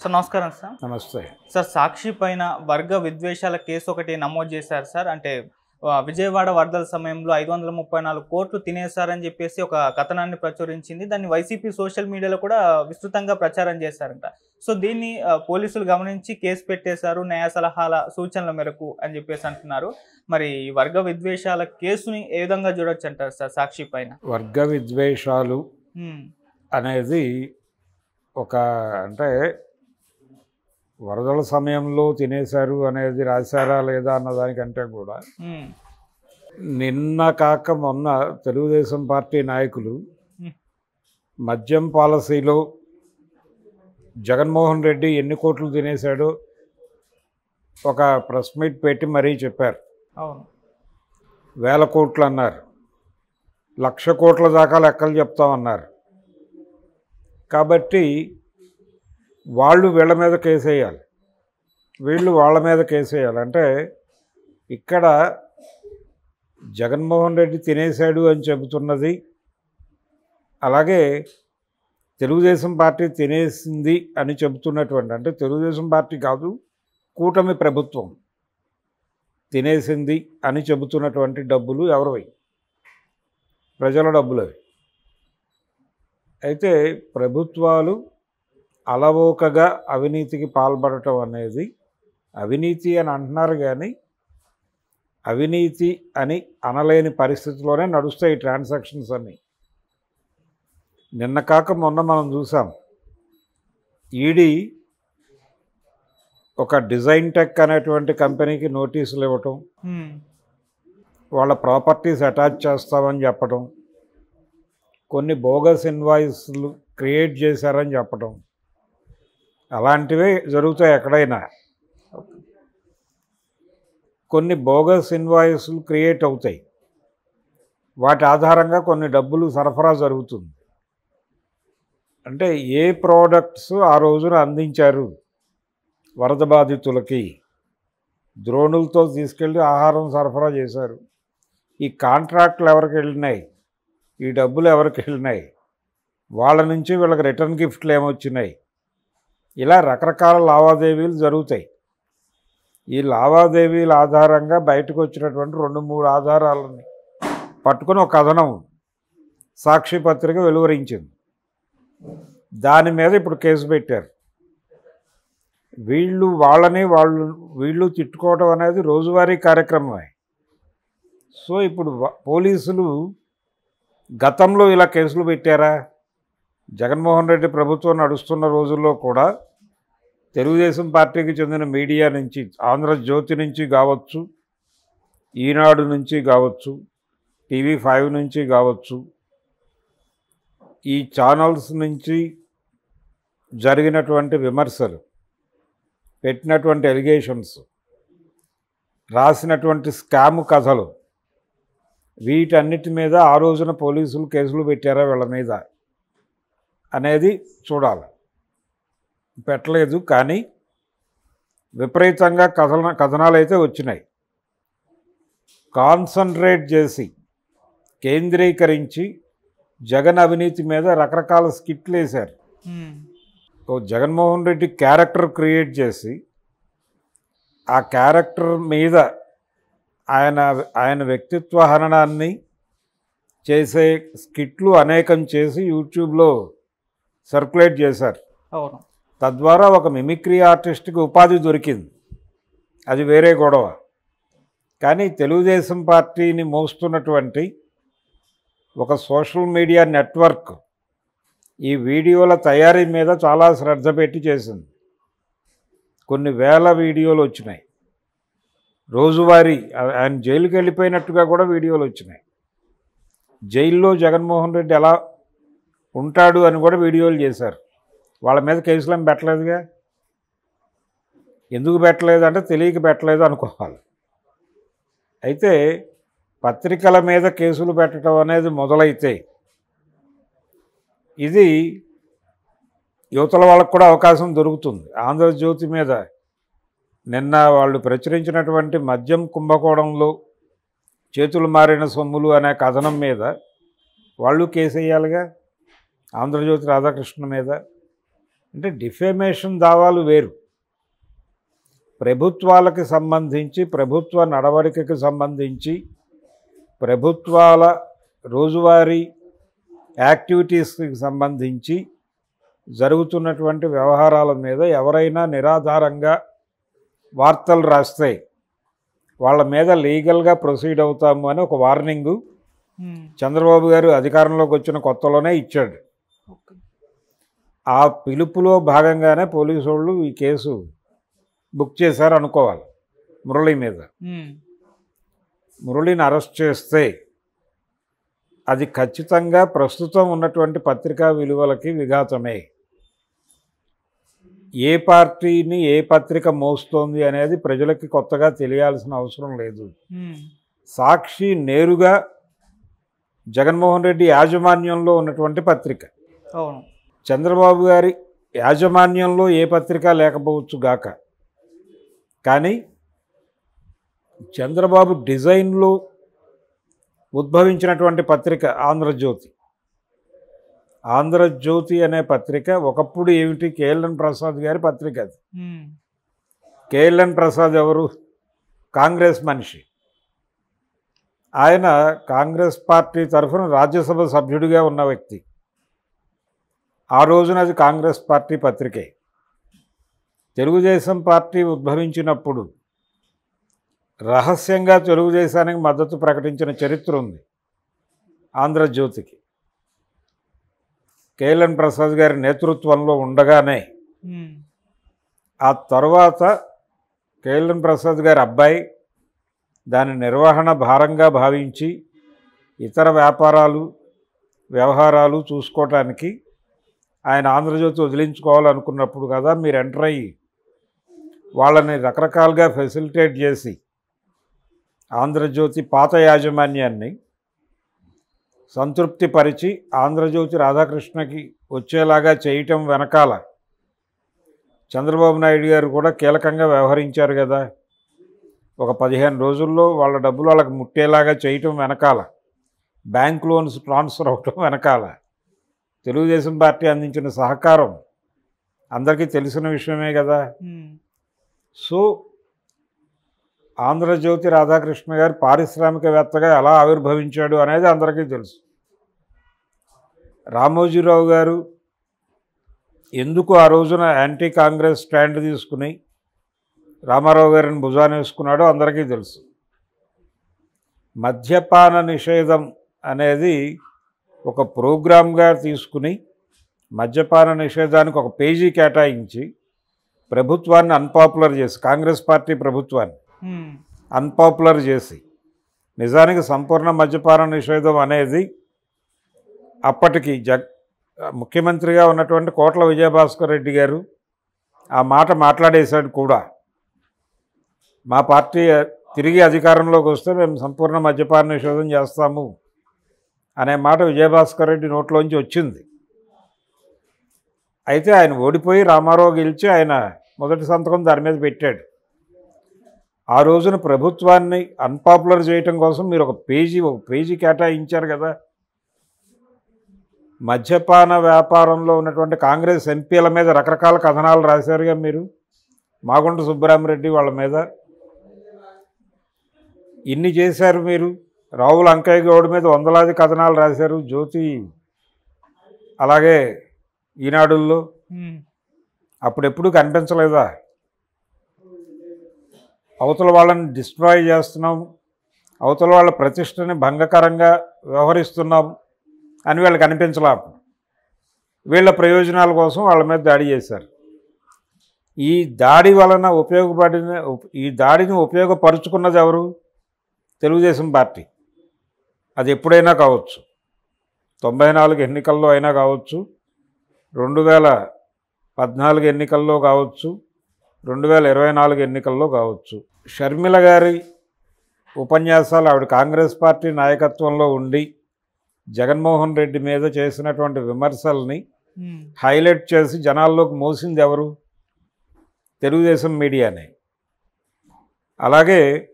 Sir నమస్కారం sir. నమస్తే. Sir సాక్షి పైన వర్గ విద్వేషాల కేసు ఒకటి నమోదు చేశారు సార్. అంటే విజయవాడ వరదల సమయంలో ఐదు వందల ముప్పై నాలుగు కోట్లు తినేశారని చెప్పేసి ఒక కథనాన్ని ప్రచురించింది. దాన్ని వైసీపీ సోషల్ మీడియాలో కూడా విస్తృతంగా ప్రచారం చేశారంట. సో దీన్ని పోలీసులు గమనించి కేసు పెట్టేశారు. న్యాయ సలహాల సూచనల మేరకు అని చెప్పేసి అంటున్నారు. మరి ఈ వర్గ విద్వేషాల కేసుని ఏ విధంగా చూడొచ్చు అంటారు సార్ సాక్షి పైన? వర్గ విద్వేషాలు అనేది ఒక అంటే వరదల సమయంలో తినేశారు అనేది రాశారా లేదా అన్న దానికంటే కూడా నిన్న కాక మొన్న తెలుగుదేశం పార్టీ నాయకులు మద్యం పాలసీలో జగన్మోహన్ రెడ్డి ఎన్ని కోట్లు తినేశాడో ఒక ప్రెస్ మీట్ పెట్టి మరీ చెప్పారు. అవును. వేల కోట్లు అన్నారు. లక్ష కోట్ల దాకా లెక్కలు చెప్తామన్నారు. కాబట్టి వాళ్ళు వీళ్ళ మీద కేసేయాలి. వీళ్ళు వాళ్ళ మీద కేసేయాలి. అంటే ఇక్కడ జగన్మోహన్ రెడ్డి తినేశాడు అని చెబుతున్నది. అలాగే తెలుగుదేశం పార్టీ తినేసింది అని చెబుతున్నటువంటి అంటే తెలుగుదేశం పార్టీ కాదు కూటమి ప్రభుత్వం తినేసింది అని చెబుతున్నటువంటి డబ్బులు ఎవరివి? ప్రజల డబ్బులు అవి అయితే ప్రభుత్వాలు అలవోకగా అవినీతికి పాల్పడటం అనేది అవినీతి అని అంటున్నారు కానీ అవినీతి అని అనలేని పరిస్థితిలోనే నడుస్తాయి ట్రాన్సాక్షన్స్ అన్నీ. నిన్న కాక మొన్న మనం చూసాం. ఈడీ ఒక డిజైన్ టెక్ అనేటువంటి కంపెనీకి నోటీసులు ఇవ్వటం వాళ్ళ ప్రాపర్టీస్ అటాచ్ చేస్తామని చెప్పడం కొన్ని బోగస్ ఇన్వాయిస్లు క్రియేట్ చేశారని చెప్పడం అలాంటివే జరుగుతాయి ఎక్కడైనా. కొన్ని బోగస్ ఇన్వాయిస్లు క్రియేట్ అవుతాయి. వాటి ఆధారంగా కొన్ని డబ్బులు సరఫరా జరుగుతుంది. అంటే ఏ ప్రోడక్ట్స్ ఆ రోజున అందించారు? వరద బాధితులకి ద్రోణులతో తీసుకెళ్ళి ఆహారం సరఫరా చేశారు. ఈ కాంట్రాక్ట్లు ఎవరికి వెళ్ళినాయి? ఈ డబ్బులు ఎవరికి వెళ్ళినాయి? వాళ్ళ నుంచి వీళ్ళకి రిటర్న్ గిఫ్ట్లు ఏమొచ్చినాయి? ఇలా రకరకాల లావాదేవీలు జరుగుతాయి. ఈ లావాదేవీల ఆధారంగా బయటకు వచ్చినటువంటి రెండు మూడు ఆధారాలని పట్టుకుని ఒక కథనం సాక్షి పత్రిక వెలువరించింది. దాని మీద ఇప్పుడు కేసు పెట్టారు. వీళ్ళు వాళ్ళని వాళ్ళు వీళ్ళు తిట్టుకోవడం అనేది రోజువారీ కార్యక్రమమే. సో ఇప్పుడు పోలీసులు గతంలో ఇలా కేసులు పెట్టారా? జగన్మోహన్ రెడ్డి ప్రభుత్వం నడుస్తున్న రోజుల్లో కూడా తెలుగుదేశం పార్టీకి చెందిన మీడియా నుంచి ఆంధ్రజ్యోతి నుంచి కావచ్చు ఈనాడు నుంచి కావచ్చు టీవీ ఫైవ్ నుంచి కావచ్చు ఈ ఛానల్స్ నుంచి జరిగినటువంటి విమర్శలు పెట్టినటువంటి ఎలిగేషన్స్ రాసినటువంటి స్కామ్ కథలు వీటన్నిటి మీద ఆ రోజున పోలీసులు కేసులు పెట్టారా వీళ్ళ మీద అనేది చూడాలి. పెట్టలేదు కానీ విపరీతంగా కథన కథనాలు అయితే వచ్చినాయి. కాన్సన్ట్రేట్ చేసి కేంద్రీకరించి జగన్ అవినీతి మీద రకరకాల స్కిట్లు వేశారు. జగన్మోహన్ రెడ్డి క్యారెక్టర్ క్రియేట్ చేసి ఆ క్యారెక్టర్ మీద ఆయన ఆయన వ్యక్తిత్వ హననాన్ని చేసే స్కిట్లు అనేకం చేసి యూట్యూబ్లో సర్క్యులేట్ చేశారు. అవును. తద్వారా ఒక మిమిక్రీ ఆర్టిస్ట్కి ఉపాధి దొరికింది. అది వేరే గొడవ. కానీ తెలుగుదేశం పార్టీని మోస్తున్నటువంటి ఒక సోషల్ మీడియా నెట్వర్క్ ఈ వీడియోల తయారీ మీద చాలా శ్రద్ధ పెట్టి చేసింది. కొన్ని వేల వీడియోలు వచ్చినాయి. రోజువారీ ఆయన జైలుకి వెళ్ళిపోయినట్టుగా కూడా వీడియోలు వచ్చినాయి. జైల్లో జగన్మోహన్ రెడ్డి ఎలా ఉంటాడు అని కూడా వీడియోలు చేశారు. వాళ్ళ మీద కేసులు పెట్టలేదుగా? ఎందుకు పెట్టలేదు అంటే తెలియక పెట్టలేదు అనుకోవాలి. అయితే పత్రికల మీద కేసులు పెట్టడం అనేది మొదలైతే ఇది యువతల వాళ్ళకు కూడా అవకాశం దొరుకుతుంది. ఆంధ్రజ్యోతి మీద నిన్న వాళ్ళు ప్రచురించినటువంటి మద్యం కుంభకోణంలో చేతులు మారిన సొమ్ములు అనే కథనం మీద వాళ్ళు కేసు వేయాలిగా ఆంధ్రజ్యోతి రాధాకృష్ణ మీద? అంటే డిఫేమేషన్ దావాలు వేరు ప్రభుత్వాలకు సంబంధించి ప్రభుత్వ నడవడికకు సంబంధించి ప్రభుత్వాల రోజువారీ యాక్టివిటీస్కి సంబంధించి జరుగుతున్నటువంటి వ్యవహారాల మీద ఎవరైనా నిరాధారంగా వార్తలు రాస్తే వాళ్ళ మీద లీగల్గా ప్రొసీడ్ అవుతాము అని ఒక వార్నింగు చంద్రబాబు గారు అధికారంలోకి వచ్చిన కొత్తలోనే ఇచ్చాడు. ఆ పిలుపులో భాగంగానే పోలీసు వాళ్ళు ఈ కేసు బుక్ చేశారు అనుకోవాలి మురళి మీద. మురళిని అరెస్ట్ చేస్తే అది ఖచ్చితంగా ప్రస్తుతం ఉన్నటువంటి పత్రికా విలువలకి విఘాతమే. ఏ పార్టీని ఏ పత్రిక మోస్తోంది అనేది ప్రజలకి కొత్తగా తెలియాల్సిన అవసరం లేదు. సాక్షి నేరుగా జగన్మోహన్ రెడ్డి యాజమాన్యంలో ఉన్నటువంటి పత్రిక. అవును. చంద్రబాబు గారి యాజమాన్యంలో ఏ పత్రిక లేకపోవచ్చు గాక. కానీ చంద్రబాబు డిజైన్లో ఉద్భవించినటువంటి పత్రిక ఆంధ్రజ్యోతి. ఆంధ్రజ్యోతి అనే పత్రిక ఒకప్పుడు ఏమిటి? కేఎల్ఎన్ ప్రసాద్ గారి పత్రిక అది. కేఎల్ఎన్ ప్రసాద్ ఎవరు? కాంగ్రెస్ మనిషి. ఆయన కాంగ్రెస్ పార్టీ తరఫున రాజ్యసభ సభ్యుడిగా ఉన్న వ్యక్తి. ఆ రోజున అది కాంగ్రెస్ పార్టీ పత్రికే. తెలుగుదేశం పార్టీ ఉద్భవించినప్పుడు రహస్యంగా తెలుగుదేశానికి మద్దతు ప్రకటించిన చరిత్ర ఉంది ఆంధ్రజ్యోతికి. కేఎల్ఎన్ ప్రసాద్ గారి నేతృత్వంలో ఉండగానే ఆ తర్వాత కేఎల్ఎన్ ప్రసాద్ గారి అబ్బాయి దాని నిర్వహణ భారంగా భావించి ఇతర వ్యాపారాలు వ్యవహారాలు చూసుకోవటానికి ఆయన ఆంధ్రజ్యోతి వదిలించుకోవాలనుకున్నప్పుడు కదా మీరు ఎంటర్ అయ్యి వాళ్ళని రకరకాలుగా ఫెసిలిటేట్ చేసి ఆంధ్రజ్యోతి పాత యాజమాన్యాన్ని సంతృప్తిపరిచి ఆంధ్రజ్యోతి రాధాకృష్ణకి వచ్చేలాగా చేయటం వెనకాల చంద్రబాబు నాయుడు గారు కూడా కీలకంగా వ్యవహరించారు కదా. ఒక పదిహేను రోజుల్లో వాళ్ళ డబ్బులు వాళ్ళకి ముట్టేలాగా చేయటం వెనకాల. బ్యాంక్ లోన్స్ ట్రాన్స్ఫర్ అవటం వెనకాల. తెలుగుదేశం పార్టీ అందించిన సహకారం అందరికీ తెలిసిన విషయమే కదా. సో ఆంధ్రజ్యోతి రాధాకృష్ణ గారు పారిశ్రామికవేత్తగా ఎలా ఆవిర్భవించాడు అనేది అందరికీ తెలుసు. రామోజీరావు గారు ఎందుకు ఆ రోజున యాంటీ కాంగ్రెస్ స్టాండ్ తీసుకుని రామారావు గారిని భుజాన వేసుకున్నాడో అందరికీ తెలుసు. మద్యపాన నిషేధం అనేది ఒక ప్రోగ్రామ్గా తీసుకుని మద్యపాన నిషేధానికి ఒక పేజీ కేటాయించి ప్రభుత్వాన్ని అన్పాపులర్ చేసి కాంగ్రెస్ పార్టీ ప్రభుత్వాన్ని అన్పాపులర్ చేసి నిజానికి సంపూర్ణ మద్యపాన నిషేధం అనేది అప్పటికి జగ్ ముఖ్యమంత్రిగా ఉన్నటువంటి కోట్ల విజయభాస్కర్ రెడ్డి గారు ఆ మాట మాట్లాడేశాడు కూడా. మా పార్టీ తిరిగి అధికారంలోకి వస్తే మేము సంపూర్ణ మద్యపాన నిషేధం చేస్తాము. అనే మాట విజయభాస్కర్ రెడ్డి నోట్లోంచి వచ్చింది. అయితే ఆయన ఓడిపోయి రామారావు గెలిచి ఆయన మొదటి సంతకం దాని మీద పెట్టాడు. ఆ రోజున ప్రభుత్వాన్ని అన్పాపులర్ చేయటం కోసం మీరు ఒక పేజీ ఒక పేజీ కేటాయించారు కదా. మద్యపాన వ్యాపారంలో ఉన్నటువంటి కాంగ్రెస్ ఎంపీల మీద రకరకాల కథనాలు రాశారుగా మీరు. మాగుంట సుబ్బరామరెడ్డి వాళ్ళ మీద. ఇన్ని చేశారు మీరు. రావుల అంకయ్య గౌడ్ మీద వందలాది కథనాలు రాశారు జ్యోతి. అలాగే ఈనాడుల్లో అప్పుడెప్పుడు కనిపించలేదా? అవతల వాళ్ళని డిస్ట్రాయ్ చేస్తున్నాం అవతల వాళ్ళ ప్రతిష్టని భంగకరంగా వ్యవహరిస్తున్నాం అని వీళ్ళకి అనిపించలా. వీళ్ళ ప్రయోజనాల కోసం వాళ్ళ మీద దాడి చేశారు. ఈ దాడి వలన ఉపయోగపడిన ఈ దాడిని ఉపయోగపరుచుకున్నది ఎవరు? తెలుగుదేశం పార్టీ. అది ఎప్పుడైనా కావచ్చు. తొంభై నాలుగు ఎన్నికల్లో అయినా కావచ్చు. రెండు వేల పద్నాలుగు ఎన్నికల్లో కావచ్చు. రెండు వేల ఇరవై నాలుగు ఎన్నికల్లో కావచ్చు. షర్మిల గారి ఉపన్యాసాలు ఆవిడ కాంగ్రెస్ పార్టీ నాయకత్వంలో ఉండి జగన్మోహన్ రెడ్డి మీద చేసినటువంటి విమర్శల్ని హైలైట్ చేసి జనాల్లోకి మోసింది ఎవరు? తెలుగుదేశం మీడియానే. అలాగే